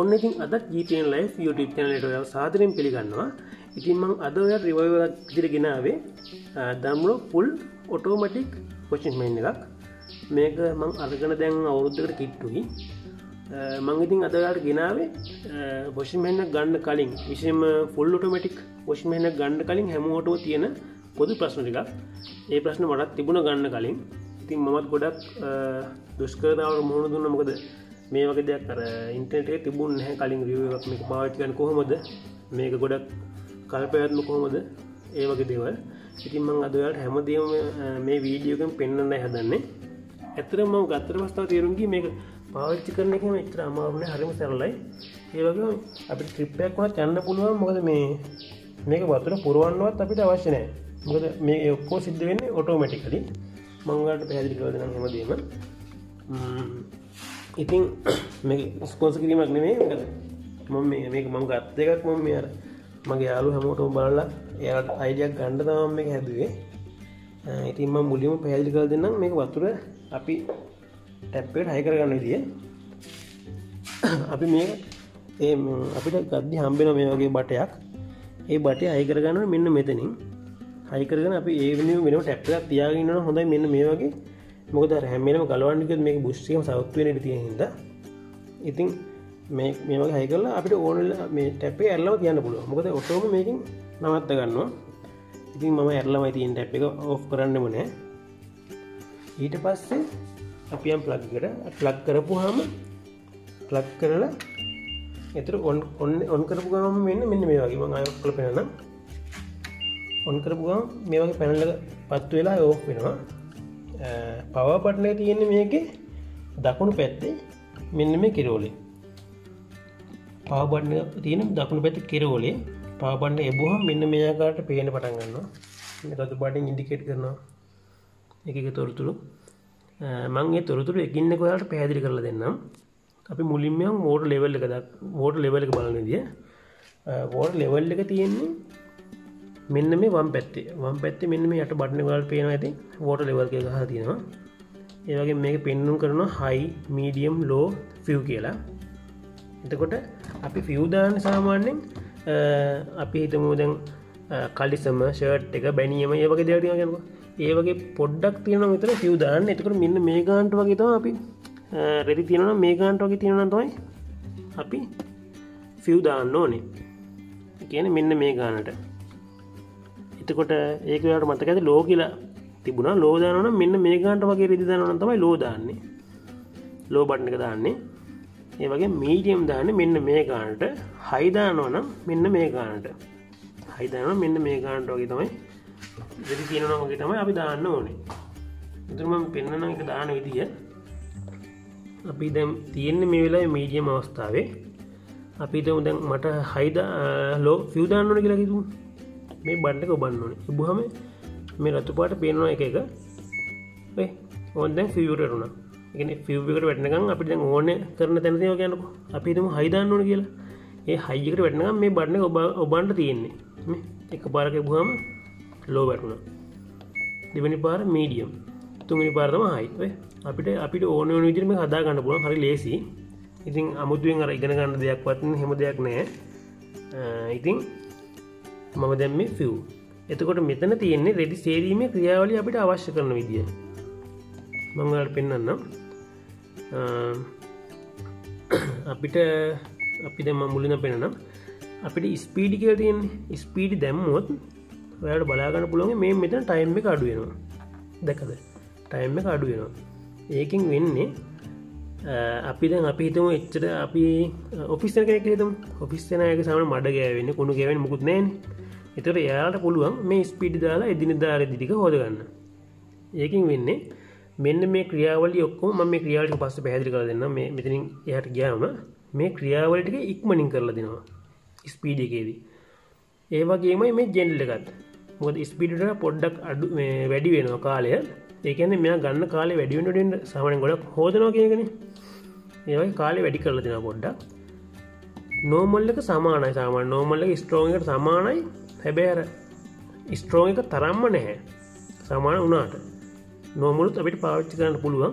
ඔන්න ඉතින් අද ජීටන් ලයි YouTube චනලට සාදරෙන් පිළිගන්නවා. ඉතින් මං අද ඔය රිවයිවක් දිර ගෙනාවේ දම්ලෝ පුල් ඔටෝමටික් පොචින්මෙන් එකක්. මේක මං අරගන දැන් අවුරුද්ධකට කිට්ටුයි. මං ඉතින් අදයාට ගෙනාවේ බොෂිමෙන්න්න ගන්න කලින්. විශෂම ෆුල් ඔටෝමටික් පොෂිමෙන්න්න ගන්න කලින් හැමෝටෝ තියෙන පොදු ප්‍රශ්න ටිකක්. ඒ ප්‍රශ්න මටත් තිබුණ ගන්න කලින්. ඉතින් මමත් ගොඩක් දුස්කරතාවට මුහුණ දුන්න. මොකද මේ වගේ දෙයක් කර ඉන්ටර්ටේ තිබුණ හැ කලින් රියක් මේක පාච්චකන කොහොමද? මේක ගොඩක් කල්පයත්ම කොහොමද? ඒ වගේ දේවල්. ඉතින් මං අදවලට හැමදේම මේ වීඩියෝකෙන් පෙන්න්න හැදන්නේ. ඇතර ම ගත්තර පස්ථාව තේරුම්ගේ මේක පාවිච්චි කරන එක එච්චර අමාරුණ හරිම සැරලයි. ඒවගේ අපි ට්‍රිප්පයක් වුණ චන්න පුළුවන්. මොකද මේ මේක වතුර පුරුවන්නුවත් අපිට අවශ්‍යනෑ මොකද මේ ඔක්කෝ සිද්ධ වෙන්නේ ඔටෝමටිකලි මංගලට පැදිලි කරදන හෙමදීම. ඉතින් මේ ස්කෝස කිරීමක් නෙමේ මම මේක මං ගත්ත එකක් මම මෙයාර මගේ යාලු හැමෝටම බලලා එයාට අයිඩයක් ගණ්ඩ තමම් එක හැදුවේ. ඉතින්ම මුලිම පැදිලි කර දෙන්නම් මේ වතුර අපි ටැප්පේට හයි කරගන්න විදිිය. අපි මේ ඒ අපිට ගද්දි හම්බෙන මේ වගේ බටයක්. ඒ බටය අයිකරගන්න මෙන්න මෙතනින්. හයිකරගෙන අපි ඒ වෙන වෙන ටැප්පක් තියාගන්න හොඳයි මෙන්න මේ වගේ මොකද හැමෙනම කලවන්නික මේ බුෂ්ිකම සෞත්වනට තිය හිද ඉතින් මේ වගේ හයිකරලා අපිට ඕනල මේ ටැපේ ඇල්ලම කියන්න පුළුව මොකද ඔටෝම මේකින් නවත්ත ගන්නවා. ඉතින් මම ඇරලමයි තින් ටැප් එක ඔෆ් කරන්නම නෑ ඊට පස්සේ අපියම් ප්ලග්කට ප්ලග් කරපු හාම ප්ලග් කරලා එතර ඔන් ඔන්න ඔන් කරපු ගම මෙන්න මෙන්න මේ වගේ මං අයොක් කළ පෙනනම් ඔන් කරපු ගම් මේ වගේ පැනල්ල පත්තු වෙලා යෝක් වෙනවා. පව පටන තියෙන්නේ මේක දකුණු පැත්තේ මෙන්න මේ කිරෝලේ. පාබන්න තියෙන දකුණු පැත්ත කෙරෝලේ. පාබන්න එබහම් මෙන්න මේයාකාට පේන පටන් ගන්නවා. රතු පාටින් ඉන්ඩිකේට් කරනවා. එක තොරතුරු. මංගේ තොරතුර එකින්න කොයාට පැදිලි කරලා දෙන්නම්. අපි මුලින්මයම් මෝට ලෙවල් එක මෝට ලෙවල එක බලනදිය වෝට ලෙවල් එක තියෙන්නේ මෙන්න මේ වම් පැත්තේ. වම් පැත්තේ මෙන්න මේ යට බට්න වල් පේන ඇති වෝට ලෙවල් එක හා තියෙනවා. ඒවගේ මේක පෙන්නුම් කරන හයි මීඩියම් ලෝ ෆිව් කියලා. එතකොට අපි ෆිව්දාන සාමාන්‍යෙන් අපි හිතමු දැන් කලිසම ෂර්ට් එක බැනියම ඒ වගේ දෙයක් යනවා ඒ වගේ පොඩ්ඩක් තියෙන විතර ෆිව්දාන්න එතකට මෙන්න මේ ගාන්ට වගේ තම අපි රෙදි තියෙනවා මේ ගාන්ට වගේ තියෙන තොයි අපි ෆිව්දාන්න ඕනේ. කියන මෙන්න මේ ගානට. එතකොට ඒකට මතක ඇති ලෝ කියලා තිබුණ. ලෝදානන මෙන්න මේ ගාන්ට වගේ රෙදි දනන තමයි ලෝදාන්නේ ලෝ බට්න එක දාන්නේ. ඒ වගේ මීඩියම් දාන්න මෙන්න මේ ගානට. හයිදානෝනම් මෙන්න මේ ගානට. හයිදාන මෙන්න මේ ගාන්ට වගේ තමයි දෙරි තියෙනවා වගේ තමයි අපි දාන්න ඕනේ. ඉතුරම පෙන්න්නන එක දාන විදිිය අපි දැම් තියෙන්නේ මේ වෙලා මීඩියම් අවස්ථාවේ. අපි දම දැන් මට හයිද ලෝ ෆිවදාන්නන කියලා කිතු මේ බණ්ඩක ඔබන්න ඕනේ. ඉබහම මේ රතුපාට පේනවා එක එක. ඕන්දැන් ෆිවටරුණ ගෙන ෆිව්කට වැටනකම් අපි දැන් ඕන කරන තැනතිව කියනක අපිතම හයිදන්න ඕන කියලා. ඒ හයිකට වැටනකම් මේ බඩන ඔබ ඔබන්ට තියෙන්නේ. එක පාරක බුහම ලෝ වැටුණ. දෙවැනි පාර මීඩියම් තුමිනි පාර්තම හයි අපිට අපිට ඕන විදිරම හදා ගන්න පුලන් හරි ලේසි ඉතින් අමුතුවෙන් අර ඉගෙන ගන්න දෙයක් වත්න හෙම දෙයක් නෑ ඉතින් මම දැම්ම ෆව් එතකොට මෙතන තියෙන්නේ රෙඩි සේරීමේ ක්‍රියාවලි අපිට අවශ්‍ය කරන විදිිය. මංගලට පෙන්න්නම් අපිට අපි දෙම මුලින පෙනනම් අපිට ස්පීඩි කියල තියෙන් ස්පීඩි දැම්මොත් ඔයාට බලාගන්න පුළොගේ මේ මෙතන ටයිම් එක අඩුවෙනවා දැකද ටයිම් එක අඩුවෙනවා ඒකින් වෙන්නේ අපි දැන් අපි හිතම එච්චට අපි ඔෆිස් කෙනෙක් හිතම්. ඔෆිස්තනයක සම මඩ ගෑවෙන්න කුණු ගැවෙන මුකුත් නෑන එතට එයාට පුළුවන් මේ ස්පීඩි දාලා එදින ධාර දිික හෝදගන්න ඒකින් වෙන්නේ මෙන්න මේ ක්‍රියාවල ඔක්කොම මේ ක්‍රියාවට පස්ස පැදිරි කර දෙන්න මේ මෙතනින් එහට ගයාම මේ ක්‍රියාවලටික ඉක්මනින් කරලා දෙනවා. ස්පීඩිකේදී ඒවගේමයි මේ ජෙන්ල්ලගත් මොද ස්පිඩට පොඩ්ඩක් අඩු වැඩි වෙනවා කාලය. ඒකන මෙයා ගන්න කාලේ වැඩිවෙනට සමන ගොඩක් හෝදනවා කියගෙන ඒවයි කාලේ වැඩි කරල දෙෙන පොඩ්ඩක්. නෝමල්ලක සමානයි සාමාන නෝමල්ලක ස්ට්‍රෝගට සමානයි. හැබෑර ස්ට්‍රෝග එක තරම්ම නැහැ. සමාන වනාට නොමුළුත් අපිට පාවිච්චි කරන්න පුළුවන්.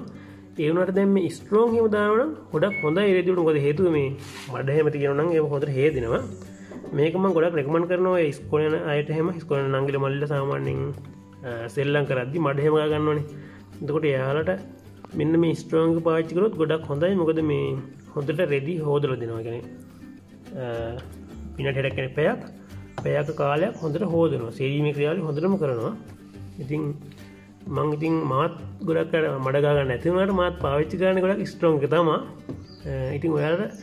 ඒවනට දැම ස්ට්‍රෝන් හෙම දාවන ගොඩක් හොඳ රෙදිට ගොද හේතුව? මේ මඩ හැමති කියනනම් ඒ හොඳ හේදෙනවා. මේකම ගොඩක් රෙකමන් කරනවා ස්කොලන අයට හෙම. ස්කොල නංගල මල්ල සාමාන්‍යෙන් සෙල්ලං කරදදි මඩහෙම ගන්නවනේ. දකොට එයාලට මෙන්න මේ ස්ට්‍රෝංග පාච්චිකරොත් ගොඩක් හොඳයි. මොකද මේ හොඳට රෙදි හෝදල දෙනවා. ගැන පිනට හෙඩක්කෙන පැයක්. පැයක කාලයක් හොඳට හෝදනවා. සේරීම ක්‍රියාලි හොඳටම කරනවා. ඉතින් මං ඉතින් මාත් ගොඩක් මඩගන්න ඇතිවනට මාත් පාවිච්චි කරන ගොඩක් ස්ට්‍රෝංක තම ඉතින් ඔයාලට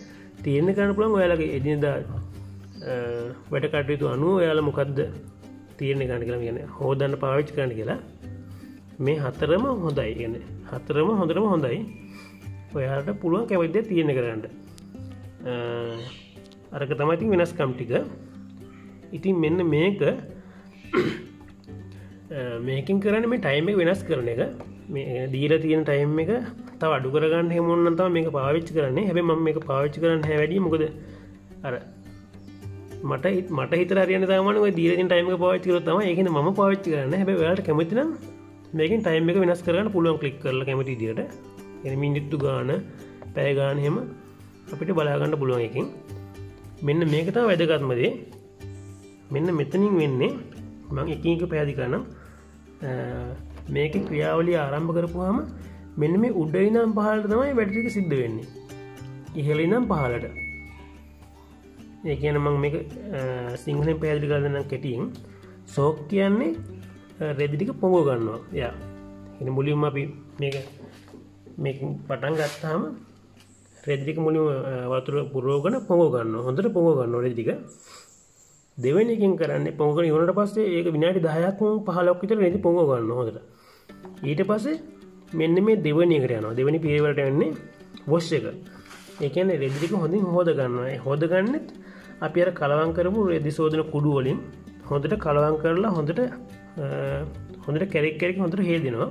තියෙන කරන පුළන් ඔයාලගේ එදිනදා වැඩ කටයුතු අනුව ඔයාල මොකක්ද තීරණ ගන්න කියලා ගැන හෝදන්න පාවිච්චි කරන්න කියලා. මේ හතරම හොඳයි. ගැන හතරම හොඳරම හොඳයි. ඔයාට පුළුවන් කැවයිද තියෙන කරන්න. අරක තමයිතින් වෙනස්කම් ටික. ඉතින් මෙන්න මේක මේකින් කරන මේ ටයිම වෙනස් කරන එක. මේ දීල තියෙන ටයිම් එක තව අඩු කරගන්න හෙමුන්නතාව මේක පාවිච්චි කරන්නේ. හැබ ම මේක පාවිච්චි කරන්න හැවැඩි මොකද? අර මට මට හිත රයන තමන දීරෙන් ටයිම පාච්චිකර තම ඒකන ම පාච්චි කරන්න. හැබ වැලට කැමතින මේකින් ටයිම එක වෙනස් කරන්න පුළුවන් කලික් කරල කැමති දිට එ මිනිත්තු ගාන පෑගාන හෙම අපිට බලාගන්න පුළුවන් එකින් මෙන්න මේකතා වැදගත්මදේ මෙන්න මෙතනින් වෙන්නේ මං එකක පැදි කරනම් මේක ක්‍රියාවලි ආරම්භ කරපුහම මෙන්න මේ උඩයිනම් පහලට තමයි වැඩටික සිද්ධ වෙන්නේ. ඉහලිනම් පහලට ඒ කියන මං මේ සිංහලෙන් පැදිලි කරදනම් කෙටියෙන් සෝක් කියන්නේ රෙදිටික පොඟෝ ගන්නවා. යා. එ මුලින්ම අපි මේක මේ පටන් ගත්තාම රෙදික මුලිම වතුර පුරෝගන පොඟෝ ගන්න හොඳට පොඟෝ ගන්න රෙදික දෙවනිකින් කරන්න පොඟ ඉවනට පස්සේ ඒක විනාටි දහයක්ම පහලක් විතර රෙදි පොඟ ගන්න හොදට ඊට පස්සේ මෙන්න මේ දෙවනි කරයනවා දෙවනි පිරිවලට වෙන්නේ වොස්්ෂ එක. ඒකන රෙදිරික හොඳින් හෝද ගන්නවා. හෝද ගන්නෙත් අපි අර කලවන් කරපු රෙදි සෝදන කුඩු වලින් හොඳට කලවන් කරලා හොඳට හොඳට කැරෙක් කැරෙක් හොඳට හේදෙනවා.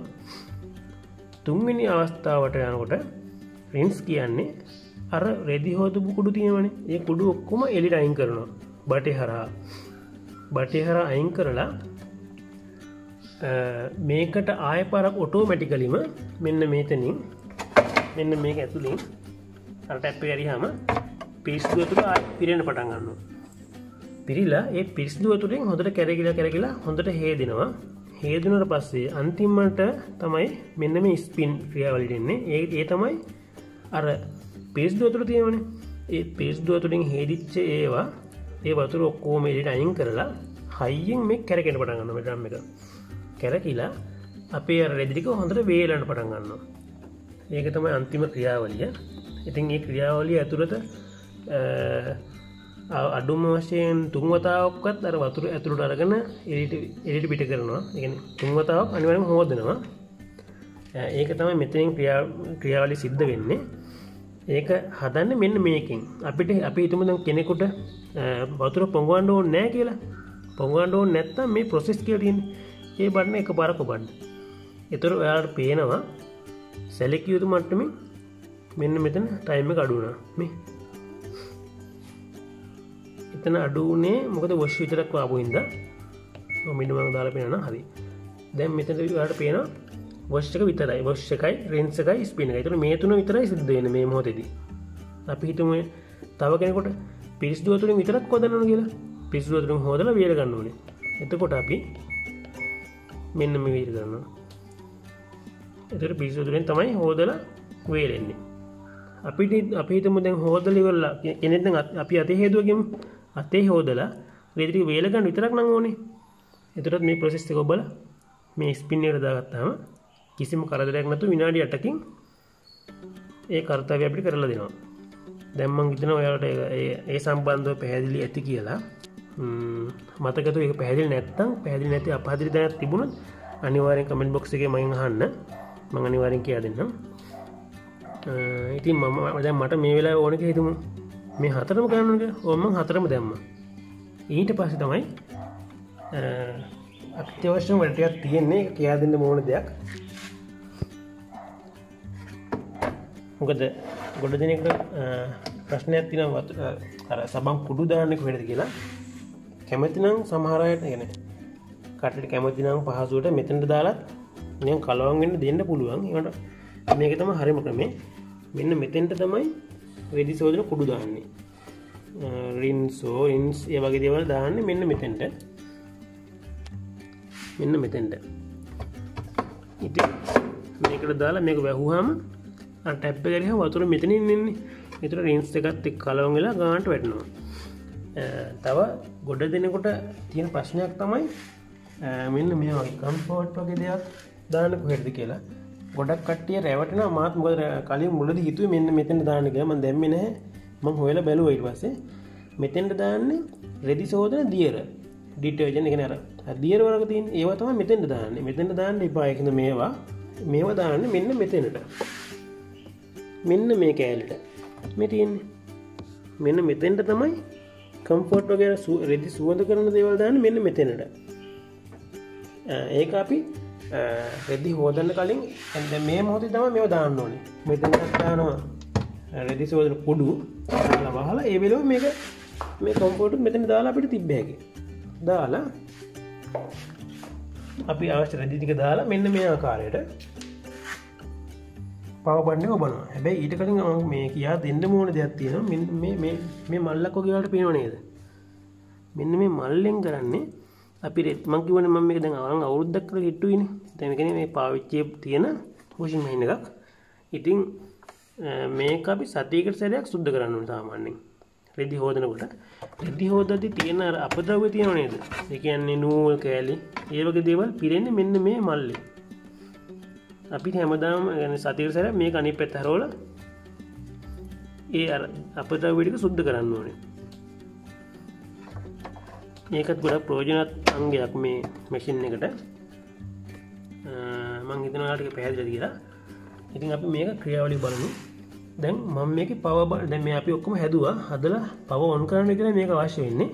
තුන්වෙනි අවස්ථාවට යනකොට රින්ස් කියන්නේ අර රෙදි හෝදපු කුඩු තියෙනවන. ඒ කුඩු ඔක්කොම එලිට අයින් කරනවා. බටි හරහා බටි හර අයින් කරලා මේකට ආය පරක් ඔටෝ මැටිකලිම මෙන්න මේතනින් මෙන්න මේක ඇතුළින් අට ඇප්ප ඇරිහම පිරිස්දුව තුළ පිරෙන පටන් ගන්න පිරිලා ඒ පිරිස්දුව තුළින් හොඳට කැරකිලා කැරකිලා හොඳට හේදෙනවා. හේදනට පස්සේ අන්තිම්මට තමයි මෙන්න මේ ස්පින් ක්‍රියාවලිටෙන්නේ ඒ ඒ තමයි අර පිරිස්දුව තුළ තියෙවන ඒ පිරිස්දුව තුළින් හේදිච්ච ඒවා ඒ වතුර ඔක්කෝමේට අයින් කරලා හයියෙන් මේ කැරකෙන පටගන්න මෙටම් එක. කැරකිලා අපේ රෙදිරික හොඳට වේලට පටන් ගන්නවා. ඒක තමයි අන්තිම ක්‍රියාවලිය. ඉතින් ඒ ක්‍රියාවලිය ඇතුළත අඩුම වශයෙන් තුන්වතාවක්කත් අර වතුර ඇතුළට අරගෙන එට එඩට පිට කරනවා. එක තුන්වතාවක් අනිවරම හෝදනවා. ඒක තමයි මෙතනින් ක්‍රියාවලි සිද්ධ වෙන්නේ. ඒක හදන්න මෙන්න මේකින්. අපිට අපි හිතුමද කෙනෙකුට වතුර පොංගුවන්ඩ ඕ නෑ කියලා. පොංගුවන්ඩ ඕ නැත්තම් මේ ප්‍රොසෙස් කියලින් ඒ බන්න එක පරක බන්න එතුර ඔයාට පේනවා සැලෙක යුතු මට්ටමින් මෙන්න මෙතන ටයිම අඩුනා මේ. එතන අඩුනේ මොකද වොශ් විතරක් වාපුහින්ද මිඩුවම දාල පෙනන හරි. දැම් මෙතට ට පේන වශ්ක විතරයි. වශ්කයි රෙන්සකයි ස්පින තුර මේ තුන විතරයි සිද්ධන මේ මොහොතෙද. අපි හිතුම තව කෙනෙකොට පිරිස්දුවතුරින් විතරක් කොදන්න කියලා. පිස්දුවතුරින් හෝදල වියර ගන්න ඕනේ. එතකොට අපි මෙන්න මේ වීර කරන්න එතට පිරිසුදුරෙන් තමයි හෝදල වේලෙන්නේ. අපිට අපිතම දැන් හෝදලිවල්ලා කෙනෙත අපි අත හේදුවගම් අතේ හෝදලා වෙදිරි වේලගන්න විතරක් නං ඕනේ. එතුරත් මේ ප්‍රසෙස්ති කොබල මේ ස්පින්නයට දාගත්තාම කිසිම කරදරයක් නතු විනාඩි අටකින් ඒ කර්තාව අපිට කරලා දෙනවා. දැම්මං ගිතන ඔයාට ඒ සම්බන්ධව පැහැදිලි ඇති කියලා. මතකතු එක පැදිල් නැත්තම් පැදිලි නැති අපහදිරි දැන තිබුණ අනිවාරෙන් කමෙන්ට බොක්ස එක මයින් හන්න මං අනිවාරෙන් කියා දෙන්නම්. ඉතින් මම දැ මට මේ වෙලා ඕනක හිතුමු. මේ හතරම කරන්නක ඔොම හතරම දැම්ම. ඊට පස්ස තමයි අත්‍යවශ්‍යම වැටයක් තියෙන්නේ. කියා දෙන්න මෝන දෙයක්. මොකද ගොඩ දෙනෙක ප්‍රශ්නයක් තින සබම් කුඩු දාන්නෙක වෙනද කියලා. කැමතිනම් සමහරයට ගෙන කට කැමතිනම් පහසුවට මෙතැට දාලත් නිය කලවන්ගන්න දෙන්න පුළුවන්. ට මේක තම හරිම ක්‍රමේ. මෙන්න මෙතෙන්ට තමයි වෙදි සෝදන කුඩු දාන්නේ. රින්සෝ ඉන්ස් ඒ වගේ දේවල් දාන්න මෙන්න මෙතෙන්ට. මෙන්න මෙතෙන්ට. ඉති මේකට දාලා මේක වැැහුහම ටැප්ප කරහ වතුර මෙතනින් ඉන්නේ. එතුර රින්ස් එකත් එක් කලවගලා ගාන්ට වැටනවා. තව ගොඩ දෙනෙකොට තියෙන ප්‍රශ්නයක් තමයි මෙන්න මේ වගේ කම්පෝට් වගේ දෙයක් දානක හෙරදි කියලා. ගොඩක් කටිය රැවටන මාත් මොද කලින් මුලද හිතුව මෙන්න මෙතන දානකම දැම්මෙන මං හොයල බැලුව ඉට පස්සේ. මෙතෙන්ට දාන්නේ රෙදි සෝදන දියර. ඩිටර්ජන එක නර දියරවරක තින් ඒවතම මෙතෙන්ට දාන්න. මෙතෙන්ට දාන්න එපායකද මේවා. මේවා දාන්න මෙන්න මෙතෙනට. මෙන්න මේ කෑලට මෙතියන්නේ මෙන්න මෙතෙන්ට තමයි කම්ෆෝට් වගේ රෙදි සුවඳ කරන දේවල් දාන්න මෙන්න මෙතෙනට. ඒක අපි රෙදි හෝදන්න කලින් ඇද මේ මොහොති තම මෙ දාන්න ඕනේ. මෙතනටත්තානවා රෙදි සෝදන කුඩු වහලා ඒ වෙලෝ මේක මේ කොම්පෝට් මෙතන දාලා අපිට තිබ්බෑගේ දාලා අපි අවශ්‍ය රදිතික දාලා මෙන්න මේ ආකාරයට පවබන්න ඔබන හැබැයි ඊට කලින් මේ කියා දෙන්න මෝන දෙයක් තියෙන මේ මල්ලක්කො කියවට පේනවනේද මෙන්න මේ මල්ලෙන් කරන්නේ අපි රෙත්මංකිවන මම එක දැන් අවන් අවුරුද්දක් කර හිට්ටුවන තැනකෙන මේ පාවිච්චය තියෙන හෝෂන් මහින එකක්. ඉතිං මේ අපි සතියකට සැරයක් සුද්ධ කරන්න සාමාන්‍යෙන් රෙදි හෝදනකොට රෙදි හෝදදි තියෙන අපදව තියෙනනේද එකන්නේ නූල් කෑලි ඒවගේ දේවල් පිරෙන්නේ මෙන්න මේ මල්ලි අපි හැමදාම ගැන සතිර සැර මේ අනි පැත්තරෝල ඒ අපතව විඩික සුද්ධ කරන්න ඕනේ. ඒකත් ගොඩක් ප්‍රෝජනත් අංගයක් මේ මැසින් එකට. මං හිතනලාටක පැහැදිල කියලා. ඉතින් අපි මේක ක්‍රියාවලි බලමු. දැන් මම මේක පව දැ මේ අපි ඔක්කොම හැදවා. හදලා පව ඔන් කරන්න කර මේක අවශ්‍ය වෙන්නේ.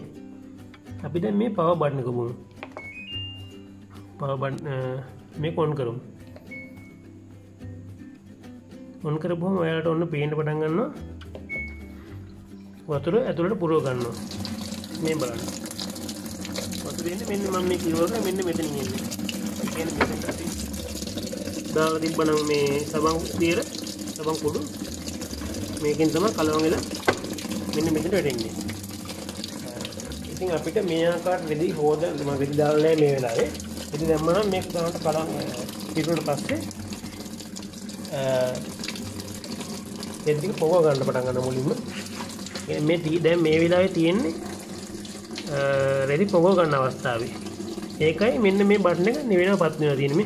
අපි දැන් මේ පව බට්නකබුණු පව මේ කොන් කරුම්. ඔන් කරපුහම ඔයාලට ඔන්න පේන්ට පටන්ගන්න වතුර ඇතුළට පුරෝ ගන්න මේ බලන්න. වතුරන්න මෙන්න මම මේ කිවෝක මෙන්න මෙතන දාලා තිබ්බනම් මේ සබං තීර සබං කුඩු. මේකින් තම කලවගල මෙන්න මෙතට වැටෙන්නේ ඉතින් අපිට මේ ආකාට වෙදි හෝද ම වෙදි දාලනෑ මේ වෙලාවේ. ඉති දැම්මනම් මේ තමට කලම් පිටුට පස්සේ එදි පොව ගන්න පටන්ගන්න මුලින්ම. මේ දී දැන් මේ වෙලාවේ තියෙන්නේ රෙදි පොග ගන්න අවස්ථාවේ. ඒකයි මෙන්න මේ බට්න එක නිවෙන පත්වන තියනීම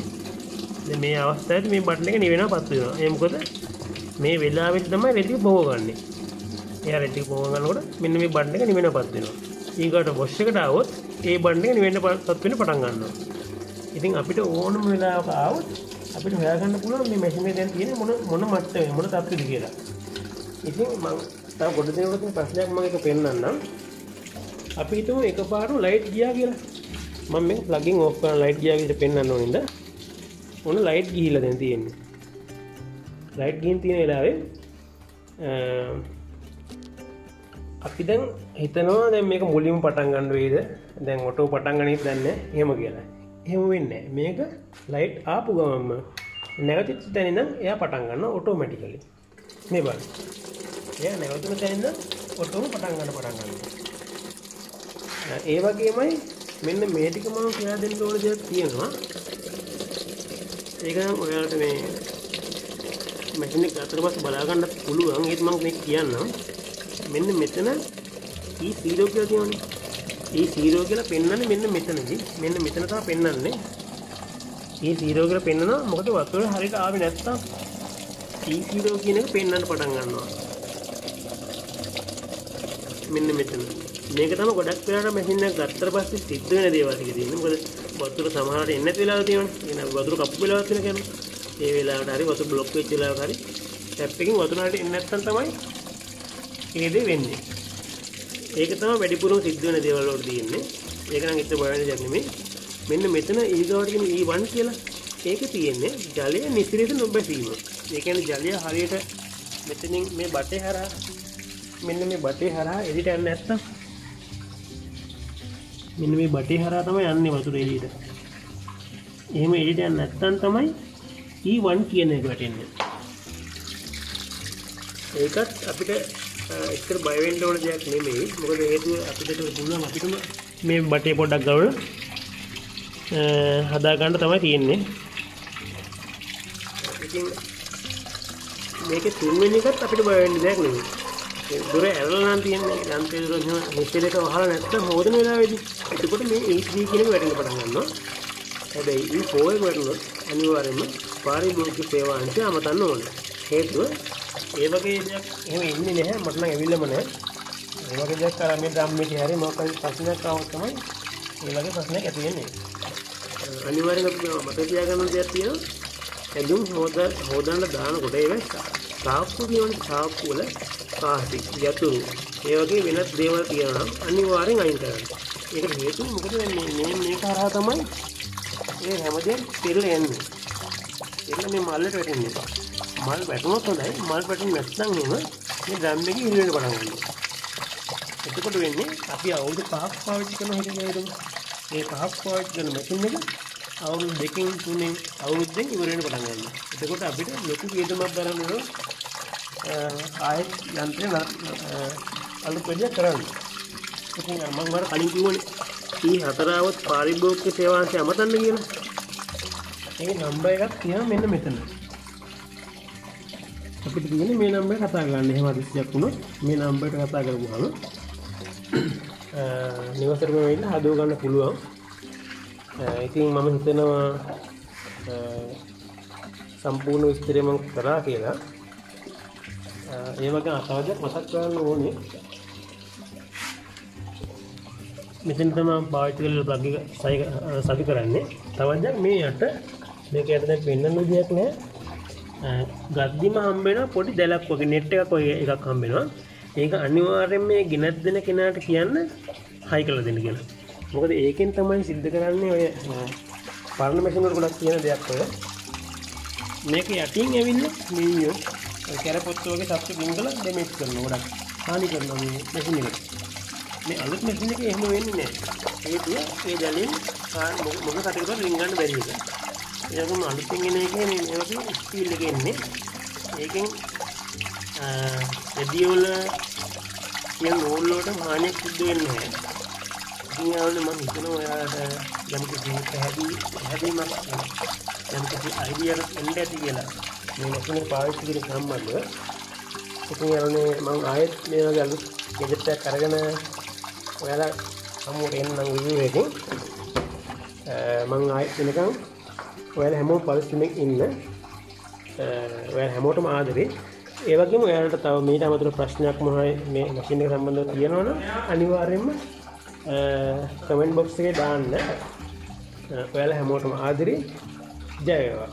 මේ. අවස්ථාවට මේ බට්න එක නිවෙන පත්වෙනවා එමකොද මේ වෙලාවෙත් තමයි රෙදි පොගන්නේ එය රෙදි පොගන්නකොට මෙන්න මේ බට්න එක නිවෙන පත්වෙනවා ඒකට බොෂ්කට આવොත් ඒ බණ්ඩ එක නිවෙන්න පත්වෙන පටන් ගන්නවා. ඉතින් අපිට ඕනම වෙලාවක ආවත් අපිට හොයාගන්න පුළුවන් මේ මැෂිනේ දැන් තියෙන මොන මොන මට්ටමේ මොන තත්ත්වෙද කියලා. ඉතින් මම තව ගොඩ දෙනෙකුට ප්‍රශ්නයක් මම එක පෙන්නන්නම්. අපි හිතමු එකපාරට ලයිට් ගියා කියලා. මම මේක ප්ලගින් ඕෆ් කරන ලයිට් ගියා විදිහට පෙන්වන්න ඕනින්ද. ඔන්න ලයිට් ගිහිල්ලා දැන් තියෙන්නේ. ලයිට් ගිහින් තියෙන වෙලාවේ අපි දැන් හිතනවා දැන් මේක මුලින්ම පටන් ගන්න වේද දැන් ඔටෝ පටන් ගනිත් දන්න එහෙම කියලා එහෙම වෙන්න මේක ලයිට් ආපු ගමම්ම නැවතිත් තැනිනම් එයා පටන් ගන්න ඔටෝමැටිකලි මේ බල එය නැවතුන තැනින්න ඔටෝම පටන් ගන්න පටන් ගන්න ඒ වගේමයි මෙන්න මේටික මම කියලා දෙන්න ඕන දෙයක් තියෙනවා. ඒක ඔයාලට මේ මැසිනෙක් අතර පස් බලාගන්න පුළුවන්. ඒත් මම මේ කියන්නම්. මෙන්න මෙතන e ඊ සීරෝ කියලා තියෙනවනේ. ඒ සීරෝ කියලා පෙන්වන්නේ මෙන්න මෙතනදී. මෙන්න මෙතන තමයි පෙන්වන්නේ ඒ සීරෝ කියලා පෙන්වනවා මොකද වතුර හරියට ආවේ නැත්තම් ඊ සීරෝ කියන එක පෙන්වන්න පටන් ගන්නවා. මෙන්න මෙතන. මේක තමයි ගොඩක් වෙලාවට මැෂින් එක ගත්තට පස්සේ සිද්ධ වෙන දේවල් ටික තියෙන්නේ. මොකද වතුර සමහරට එන්නේ නැති වෙලාව තියෙනවා එන වතුර කප්පු වෙලාවක් තියෙන කියන්නේ ඒ වෙලාවට හරි වතුර බ්ලොක් වෙච්ච වෙලාවක හරි ටැප් එකකින් වතුර හරියට එන්නේ නැත්නම් තමයි ඒ දේ වෙන්නේ. ඒක තමයි වැඩිපුරම සිද්ධ වෙන දේවල් වලට තියෙන්නේ. ඒක නම් ඉතින් බලන්න දෙයක් නෙමෙයි. මෙන්න මෙතන ඊගාවට තියෙන E1 කියලා ඒක තියෙන්නේ ජලය නිසිරෙත නොබැසීම. ඒ කියන්නේ ජලය හරියට මෙතනින් මේ බටේ හරහා මෙන්න මේ බටේ හරහා එළියට යන්නේ නැත්තම් මෙන්න මේ බටේ හරහා තමයි යන්නේ වතුර එළියට. එහෙම එළියට යන්නේ නැත්තම් තමයි E1 කියන එක වැටෙන්නේ. ඒකත් අපිට එක්කර බයවෙන්ට ඕන දෙයක් නෙමෙයි. මොකද හේතුව අපිට පුළුවන් අපිටම මේ බටේ පොඩ්ඩක් ගවල හදාගන්න තමයි තියෙන්නේ. ඉතින් මේක තුන්වෙනි එකත් අපිට බයවෙන්න දෙයක් නෙමෙයි. දුර ඇරලා නම් තියෙන්නේ යන්ත්‍රය දුර නිශ්චලයට වහලා නැත්නම් හොදන වෙලාවේදී එතකොට මේ E3 කියන එක වැටෙන්න පටන් ගන්නවා. හැබැයි E4 එක වැටුණොත් අනිවාර්යයෙන්ම පාරිභෝගික සේවා අංශය අමතන්න ඕනේ. හේතුව ඒ වගේ දෙයක් එහෙම ඉන්නේ නැහැ. මට නම් ඇවිල්ලම නැහැ. ඒ වගේ දෙයක් අර මේ ඩ්‍රම් එකේ හැරි මොකක් හරි ප්‍රශ්නයක් ආවොත් තමයි ඒ වගේ ප්‍රශ්නයක් ඇති වෙන්නේ. අනිවාර්යෙන්ම අපි මතක තියාගන්න දෙයක් තියෙනවා. ඇඳුම් හොද හොදන්න දානකොට ඒක සාප්පු කියවන සාප්පු වල කාටි යතුරු. ඒ වගේ වෙනත් දේවල් තියෙනවා අනිවාර්යෙන් අයින් කරන්න. ඒකට හේතුව මොකද මේ මේ මේක හරහා තමයි ඒ හැමදේම පෙරල යන්නේ. ඒක මේ මල්ලට වැටෙන්නේ. මල් වැටුණොත් හොඳයි. මල් වැටුනේ නැත්නම් එහෙම මේ ඩ්‍රම් එකේ හිර වෙන්න පටන් ගන්නවා. එතකොට වෙන්නේ අපි අවුරුදු පහක් පාවිච්චි කරන හැටි නේද? මේ පහක් පාවිච්චි කරන මැෂින් එක අවුරුදු දෙකකින් තුනෙන් අවුරුද්දෙන් ඉවර වෙන්න පටන් ගන්නවා. එතකොට අපිට ලොකු වියදමක් දරන්න ඕන ආයෙත් යන්ත්‍රය අලුත් වැඩියක් කරන්න. ඉතින් මම මර කලින් කිව්වනේ ඊ හතරවොත් පාරිභෝගික සේවාංශය අමතන්න කියලා. ඒ නම්බර් එකක් තියෙනවා මෙන්න මෙතන. අපිට තියෙන්නේ මේ නම්බරේ කතා කරන්න. එහෙම අදිස්සියක් වුණොත් මේ නම්බරයට කතා කරපුවාම නිවසේම වෙන්න හදව ගන්න පුළුවන්. ඉතින් මම හිතනවා සම්පූර්ණ විස්තරය මම කරා කියලා. ඒ වගේ අතවදයක් මතක් කරන්න ඕනේ. මෙතන තමයි පාවිච්චි කරලා ප්ලග් එක සවි කරන්නේ. තවදයක් මේ යට මේක යට දැන් පෙන්වන්න විදියක් නැහැ. ගද්දිම හම්බෙන පොඩි දැලක් වගේ නෙට් එකක් වගේ එකක් හම්බෙනවා. ඒක අනිවාර්යෙන් මේ ගෙනත් දෙන කෙනාට කියන්න හයි කරලා දෙන්න කියලා. මොකද ඒකෙන් තමයි සිද්ධ කරන්නේ ඔය පරණ මැෂින් වල ගොඩක් තියෙන දෙයක් ඔය. මේක යටින් ඇවිල්ලා මීයෝ කැරපොත්ත වගේ සත්තු බින්ගල ඩැමේජ් කරනවා ගොඩක්. හානි කරනවා මේ මැෂින් එකට. මේ අලුත් මැෂින් එකේ එහෙම වෙන්නේ නැහැ. හේතුව ඒ ජලයෙන් මොකද කටකට රින් ගන්න බැරි එක. ඒ වගේම අලුතින් එන එකේ මේ මේ වගේ ස්ටීල් එක එන්නේ. ඒකෙන් රෙඩියෝ වල කියන නූල් වලට හානියක් සිද්ධ වෙන්නේ නැහැ. ඉතින් මම හිතනවා ඔයාලට යම් කිසි පැහැදිලි පැහැදීමක් යම් කිසි අයිඩියාවක් එන්න ඇති කියලා මේ මැෂින් එක පාවිච්චි කිරීම සම්බන්ධව ඉතින් යන්නේ මම ආයෙත් මේ වගේ අලුත් ගෙජට් එකක් අරගෙන ඔයාලා හමුවට එන්නම් රිවිව් එකකින් මම ආයෙත් වෙනකන් ඔයාලා හැමෝම පරිස්සමෙන් ඉන්න. ඔයාලා හැමෝටම ආදරේ. ඒ වගේම ඔයාලට තව මීට අමතර ප්‍රශ්නයක් මොනවයි මේ මැෂින් එක සම්බන්ධව තියෙනවනම් අනිවාර්යයෙන්ම කමෙන්ට් බොක්ස් එකේ දාන්න. ඔයාලා හැමෝටම ආදරේ. ජය වේවා